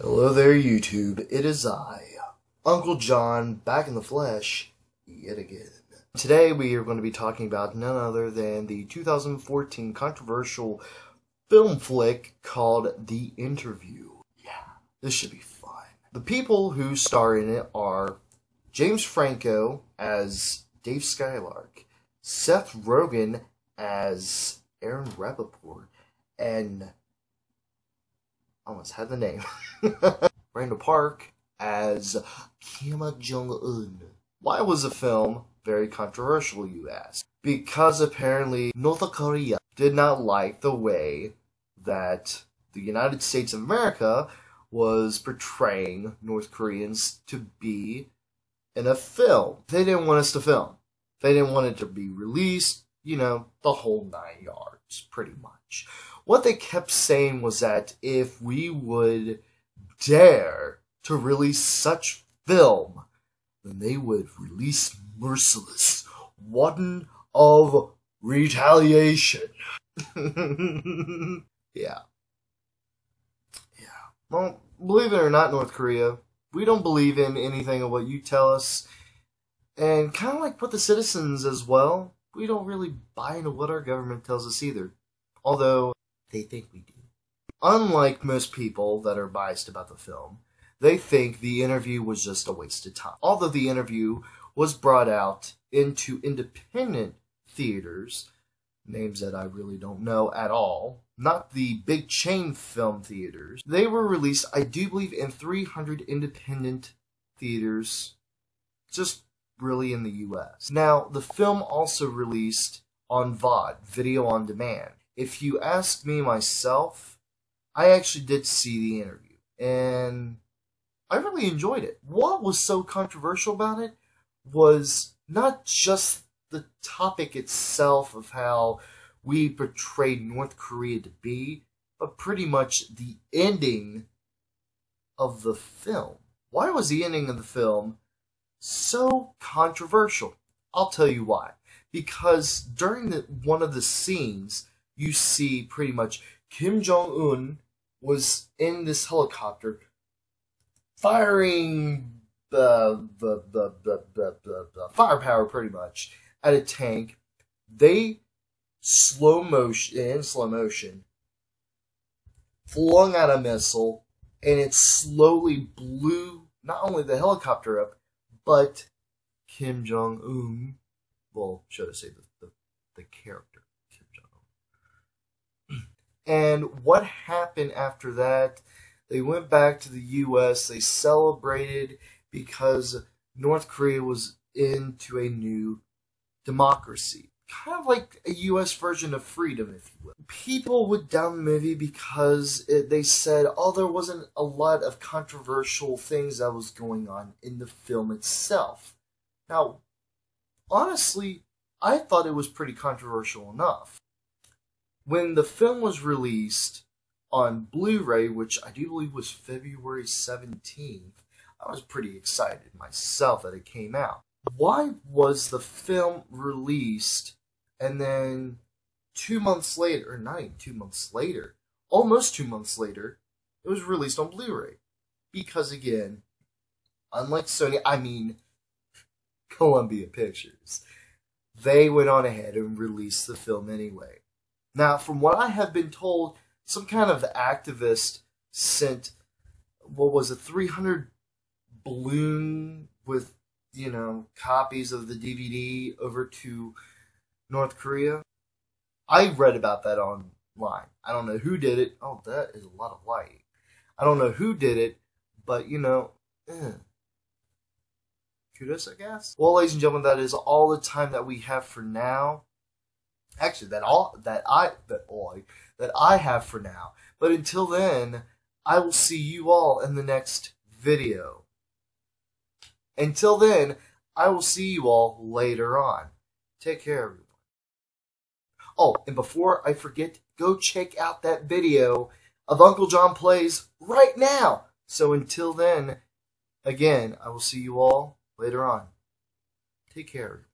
Hello there, YouTube. It is I, Uncle Jon, back in the flesh yet again. Today we are going to be talking about none other than the 2014 controversial film flick called The Interview. Yeah, this should be fun. The people who star in it are James Franco as Dave Skylark, Seth Rogen as Aaron Rappaport, and almost had the name. Randall Park as Kim Jong Un. Why was the film very controversial, you ask? Because apparently North Korea did not like the way that the United States of America was portraying North Koreans to be in a film. They didn't want us to film. They didn't want it to be released, you know, the whole nine yards, pretty much what they kept saying was that if we would dare to release such film, then they would release Merciless, one of retaliation. yeah. Yeah. Well, believe it or not, North Korea, we don't believe in anything of what you tell us. And kind of like with the citizens as well, we don't really buy into what our government tells us either. Although, they think we do. Unlike most people that are biased about the film, they think the interview was just a waste of time. Although the interview was brought out into independent theaters, names that I really don't know at all, not the big chain film theaters, they were released, I do believe, in 300 independent theaters, just really in the US. Now, the film also released on VOD, video on demand if you ask me myself, I actually did see the interview and I really enjoyed it. What was so controversial about it was not just the topic itself of how we portrayed North Korea to be, but pretty much the ending of the film. Why was the ending of the film so controversial? I'll tell you why. Because during the, one of the scenes, you see pretty much Kim Jong Un was in this helicopter firing the the, the, the, the, the, the firepower pretty much at a tank. They slow motion in slow motion flung out a missile and it slowly blew not only the helicopter up but Kim Jong Un well should I say the, the, the and what happened after that? They went back to the U.S. They celebrated because North Korea was into a new democracy. Kind of like a U.S. version of freedom, if you will. People would down the movie because it, they said, oh, there wasn't a lot of controversial things that was going on in the film itself. Now, honestly, I thought it was pretty controversial enough when the film was released on Blu-ray, which I do believe was February 17th, I was pretty excited myself that it came out. Why was the film released and then two months later, or not even two months later, almost two months later, it was released on Blu-ray? Because again, unlike Sony, I mean Columbia Pictures, they went on ahead and released the film anyway. Now, from what I have been told, some kind of activist sent what was a 300 balloon with you know copies of the DVD over to North Korea. I read about that online. I don't know who did it. Oh, that is a lot of light. I don't know who did it, but you know, eh. kudos, I guess. Well, ladies and gentlemen, that is all the time that we have for now actually that all that I that all that I have for now. But until then, I will see you all in the next video. Until then, I will see you all later on. Take care, everyone. Oh, and before I forget, go check out that video of Uncle Jon Plays right now. So until then, again, I will see you all later on. Take care.